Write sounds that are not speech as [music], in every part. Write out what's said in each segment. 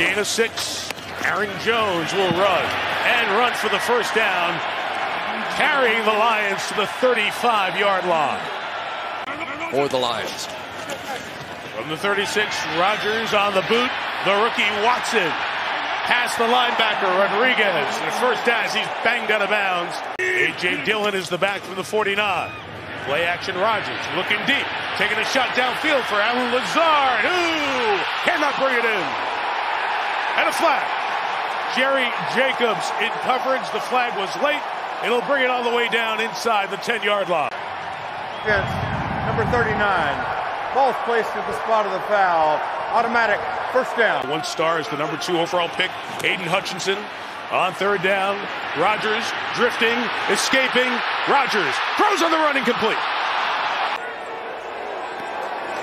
Gain of six. Aaron Jones will run and run for the first down, carrying the Lions to the 35 yard line. For the Lions. From the 36, Rodgers on the boot. The rookie Watson past the linebacker Rodriguez. The first down as he's banged out of bounds. A.J. Dillon is the back from the 49. Play action Rodgers looking deep, taking a shot downfield for Allen Lazard, who cannot bring it in. And a flag. Jerry Jacobs in coverage. The flag was late. It'll bring it all the way down inside the 10 yard line. Against number 39. Ball's placed at the spot of the foul. Automatic first down. One star is the number two overall pick, Aidan Hutchinson. On third down, Rodgers drifting, escaping. Rodgers throws on the running complete.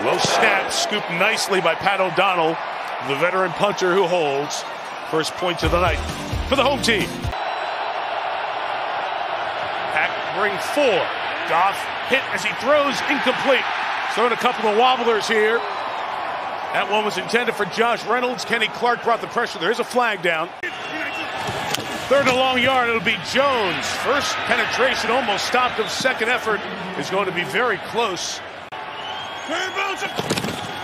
Low snap, scooped nicely by Pat O'Donnell, the veteran punter who holds. First point of the night for the home team. Pack bring four. Goff hit as he throws incomplete. Throwing a couple of wobblers here. That one was intended for Josh Reynolds. Kenny Clark brought the pressure. There is a flag down. Third and long yard. It'll be Jones. First penetration almost stopped him. Second effort is going to be very close.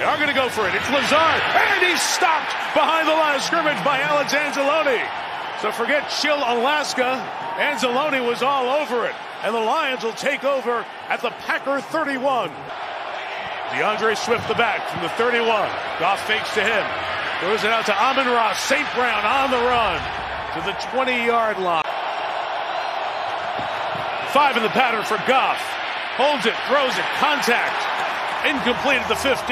They are going to go for it. It's Lazard. And he's stopped behind the line of scrimmage by Alex Anzalone. So forget Chill, Alaska. Anzalone was all over it. And the Lions will take over at the Packer 31. D'Andre Swift the back from the 31. Goff fakes to him. Throws it out to Amon-Ra. St. Brown on the run to the 20 yard line. Five in the pattern for Goff. Holds it, throws it, contact. Incomplete at the 15.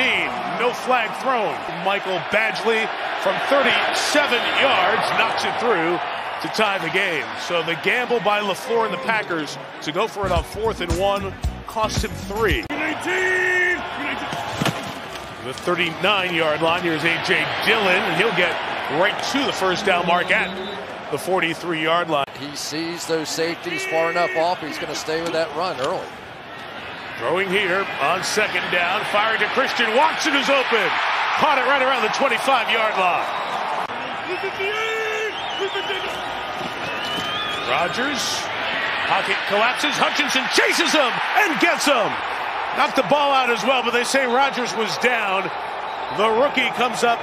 No flag thrown. Michael Badgley from 37 yards knocks it through to tie the game. So the gamble by LaFleur and the Packers to go for it on fourth and one cost him three. The 39 yard line. Here's A.J. Dillon, and he'll get right to the first down mark at the 43 yard line. He sees those safeties far enough off. He's going to stay with that run early. Throwing here on second down, firing to Christian Watson, who's open. Caught it right around the 25 yard line. Rodgers, pocket collapses. Hutchinson chases him and gets him. Knocked the ball out as well, but they say Rodgers was down. The rookie comes up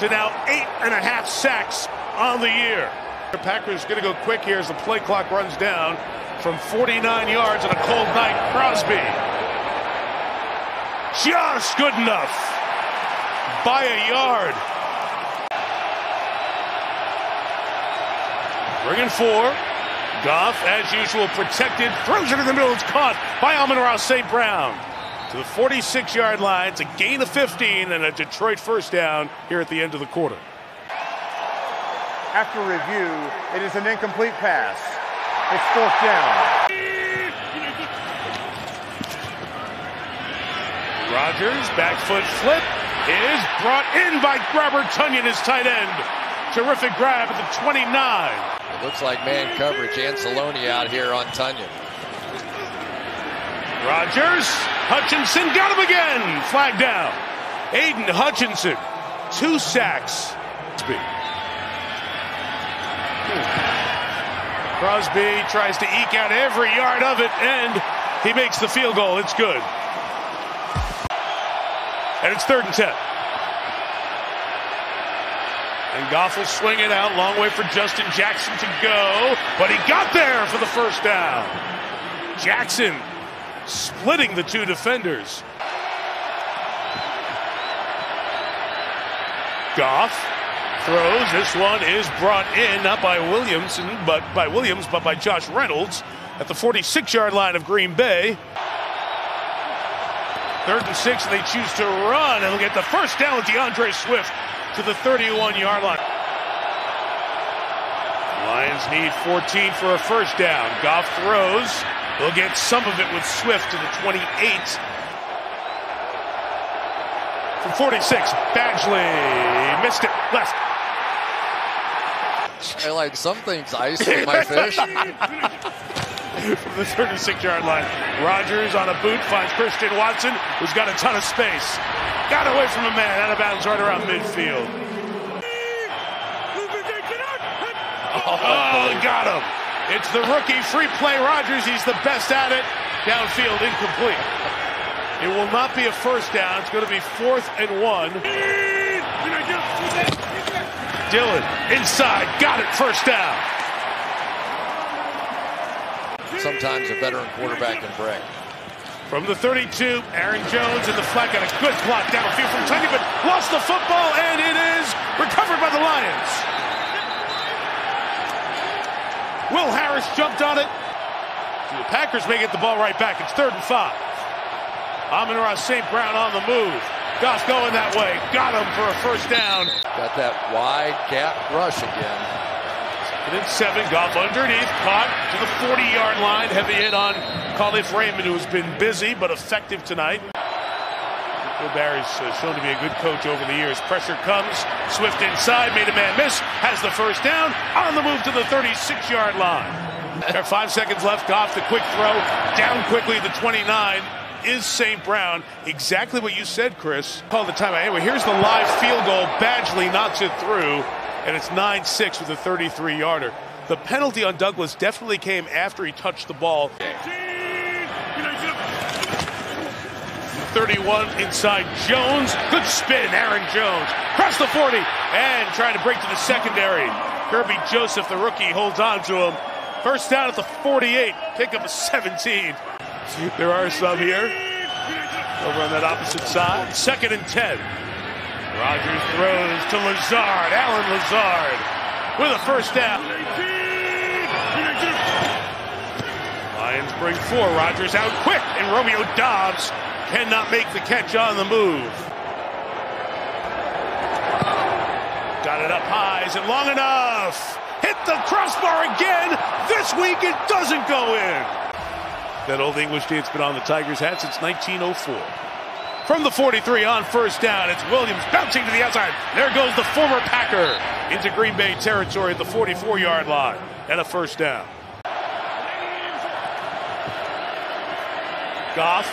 to now eight and a half sacks on the year. The Packers going to go quick here as the play clock runs down from 49 yards on a cold night. Crosby. Just good enough. By a yard. Bringing four. Goff, as usual, protected. Throws it in the middle. It's caught by Amon-Ra St. Brown. To the 46 yard line. It's a gain of 15 and a Detroit first down here at the end of the quarter. After review, it is an incomplete pass. It's fourth down. Rodgers, back foot flip, is brought in by Robert Tonyan, his tight end. Terrific grab at the 29. It looks like man coverage. Anzalone out here on Tonyan. Rodgers, Hutchinson got him again. Flag down. Aidan Hutchinson, two sacks. Crosby tries to eke out every yard of it, and he makes the field goal. It's good. And it's third and 10. And Goff will swing it out. Long way for Justin Jackson to go. But he got there for the first down. Jackson splitting the two defenders. Goff throws. This one is brought in, not by Williamson, but by Williams, but by Josh Reynolds at the 46-yard line of Green Bay. Third and six, they choose to run, and they'll get the first down with D'Andre Swift to the 31-yard line. Lions need 14 for a first down. Goff throws. They'll get some of it with Swift to the 28. From 46, Badgley missed it. Left. I like some things ice in my fish. From the 36 yard line. Rodgers on a boot finds Christian Watson, who's got a ton of space. Got away from a man, out of bounds right around midfield. Oh, got him. It's the rookie free play Rodgers. He's the best at it. Downfield, incomplete. It will not be a first down. It's going to be fourth and one. Dillon inside, got it, first down. Sometimes a veteran quarterback can break. From the 32, Aaron Jones in the flat got a good block downfield from Tonyan, but lost the football, and it is recovered by the Lions. Will Harris jumped on it. The Packers may get the ball right back. It's third and five. Amon-Ra St. Brown on the move. Goff going that way. Got him for a first down. Got that wide gap rush again. And then seven, Goff underneath, caught to the 40-yard line. Heavy hit on Kalif Raymond, who's been busy but effective tonight. Bill Barry's uh, shown to be a good coach over the years. Pressure comes. Swift inside, made a man miss, has the first down, on the move to the 36-yard line. There are five seconds left. Goff, the quick throw, down quickly, the 29 is St. Brown. Exactly what you said, Chris. Call the timeout. Anyway, here's the live field goal. Badgley knocks it through, and it's 9-6 with a 33-yarder. The penalty on Douglas definitely came after he touched the ball. 31 inside Jones. Good spin, Aaron Jones. Across the 40 and trying to break to the secondary. Kerby Joseph, the rookie, holds on to him. First down at the 48. Pick up a 17. There are some here. Over on that opposite side. Second and 10. Rodgers throws to Lazard. Allen Lazard with a first down. Lions bring four. Rodgers out quick, and Romeo Doubs cannot make the catch on the move. Got it up high. Is it long enough? Hit the crossbar again. This week it doesn't go in. That old English date's been on the Tigers' hat since 1904. From the 43 on first down, it's Williams bouncing to the outside. There goes the former Packer into Green Bay territory at the 44 yard line and a first down. Goff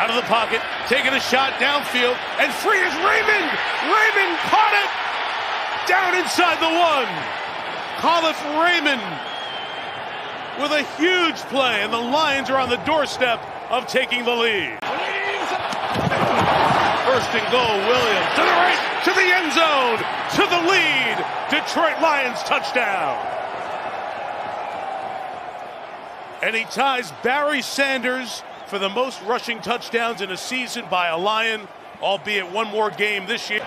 out of the pocket, taking a shot downfield, and free is Raymond. Raymond caught it down inside the one. Kalif Raymond with a huge play, and the Lions are on the doorstep of taking the lead. First and goal, Williams to the right, to the end zone, to the lead. Detroit Lions touchdown. And he ties Barry Sanders for the most rushing touchdowns in a season by a Lion, albeit one more game this year.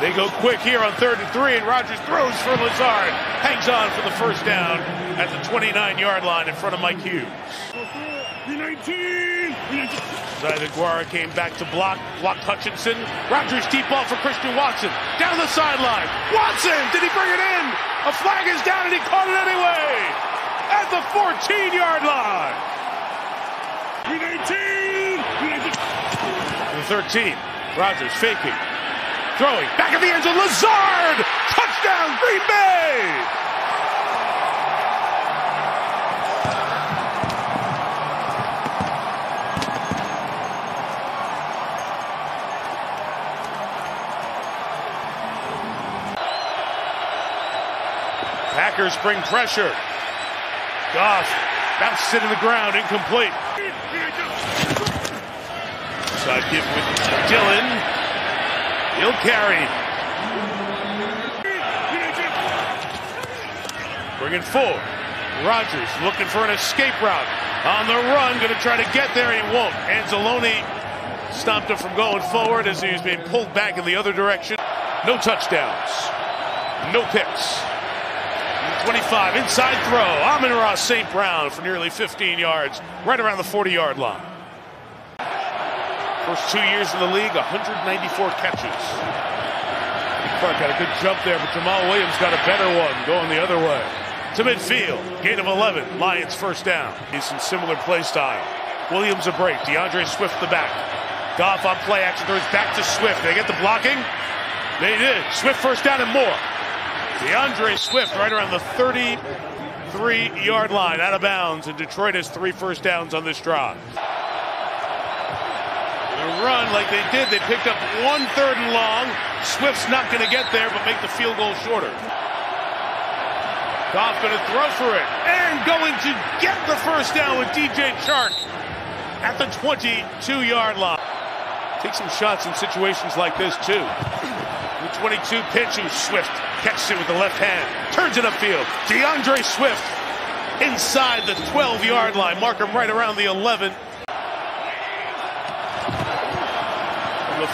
They go quick here on third and three, and Rodgers throws for Lazard. Hangs on for the first down at the 29-yard line in front of Mike Hughes. Guara came back to block, blocked Hutchinson. Rodgers deep ball for Christian Watson. Down the sideline. Watson, did he bring it in? A flag is down and he caught it anyway. At the 14-yard line. The 13. Rodgers faking. Throwing. Back at the end zone. Lazard! Touchdown, Green Bay! Packers bring pressure. Goff bounces it to the ground, incomplete. Side give with Dillon. He'll carry. Bringing full. Rodgers looking for an escape route. On the run, going to try to get there. He won't. Anzalone stopped him from going forward as he was being pulled back in the other direction. No touchdowns. No picks. 25, inside throw. Amon-Ra St. Brown for nearly 15 yards, right around the 40 yard line. First two years in the league, 194 catches. Clark got a good jump there, but Jamaal Williams got a better one going the other way. To midfield, gain of 11, Lions first down. He's in similar play style. Williams a break, D'Andre Swift the back. Goff on play action, throws back to Swift. They get the blocking? They did. Swift first down and more. D'Andre Swift right around the 33 yard line out of bounds, and Detroit has three first downs on this drive. Run like they did, they picked up one third and long. Swift's not going to get there, but make the field goal shorter. Goff going to throw for it and going to get the first down with DJ Chark at the 22 yard line. Take some shots in situations like this, too. [clears throat] The 22 pitch, who's Swift catches it with the left hand, turns it upfield. D'Andre Swift inside the 12 yard line. Mark him right around the 11.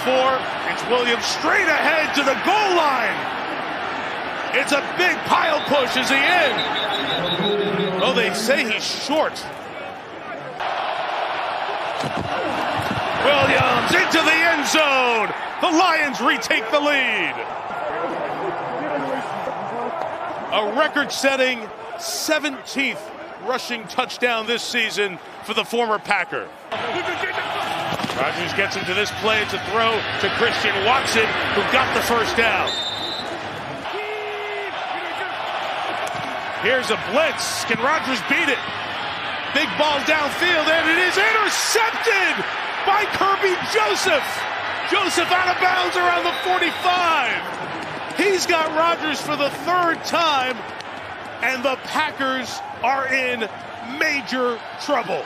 Four, it's Williams straight ahead to the goal line. It's a big pile push. Is he in? Oh, they say he's short. Williams into the end zone. The Lions retake the lead. A record setting 17th rushing touchdown this season for the former Packer. Rodgers gets into this play. It's a throw to Christian Watson, who got the first down. Here's a blitz. Can Rodgers beat it? Big ball downfield, and it is intercepted by Kerby Joseph. Joseph out of bounds around the 45. He's got Rodgers for the third time, and the Packers are in major trouble.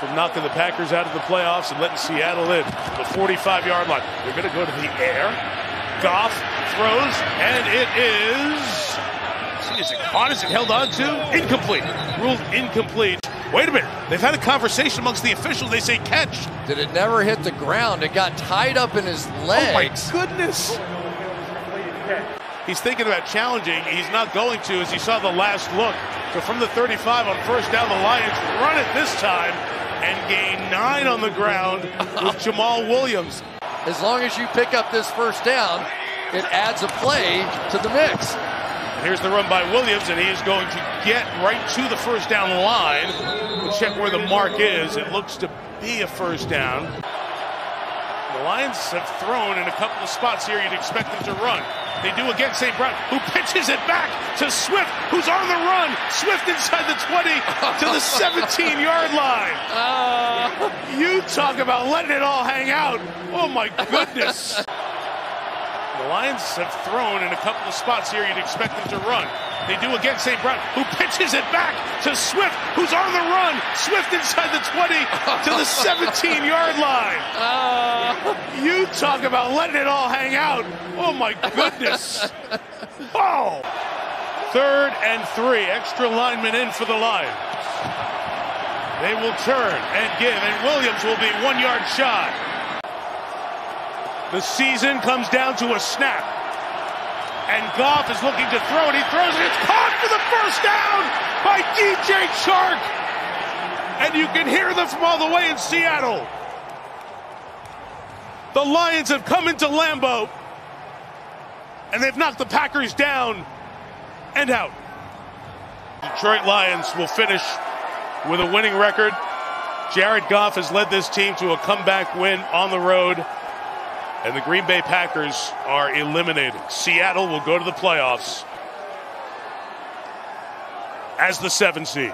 From knocking the Packers out of the playoffs and letting Seattle in the 45 yard line. They're going to go to the air. Goff throws, and it is. Is it caught? Is it held on to? Incomplete. Ruled incomplete. Wait a minute. They've had a conversation amongst the officials. They say catch. Did it never hit the ground? It got tied up in his legs. Oh my goodness. He's thinking about challenging. He's not going to as he saw the last look. So from the 35 on first down, the Lions run it this time and gain nine on the ground with Jamal Williams. As long as you pick up this first down, it adds a play to the mix. Here's the run by Williams, and he is going to get right to the first down line. We'll check where the mark is. It looks to be a first down. The Lions have thrown in a couple of spots here you'd expect them to run. They do against St. Brown, who pitches it back to Swift, who's on the run. Swift inside the 20 to the 17 yard line. Uh, [laughs] you talk about letting it all hang out. Oh my goodness. [laughs] The Lions have thrown in a couple of spots here you'd expect them to run. They do against St. Brown, who pitches it back to Swift, who's on the run. Swift inside the 20 to the 17 yard line. Uh, [laughs] you talk about letting it all hang out. Oh my goodness. [laughs] Oh. Third and three. Extra lineman in for the Lions. They will turn and give, and Williams will be one yard shy. The season comes down to a snap. And Goff is looking to throw it. He throws it. It's caught for the first down by DJ Chark. And you can hear them from all the way in Seattle. The Lions have come into Lambeau. And they've knocked the Packers down and out. Detroit Lions will finish with a winning record. Jared Goff has led this team to a comeback win on the road and the Green Bay Packers are eliminated. Seattle will go to the playoffs as the seven seed.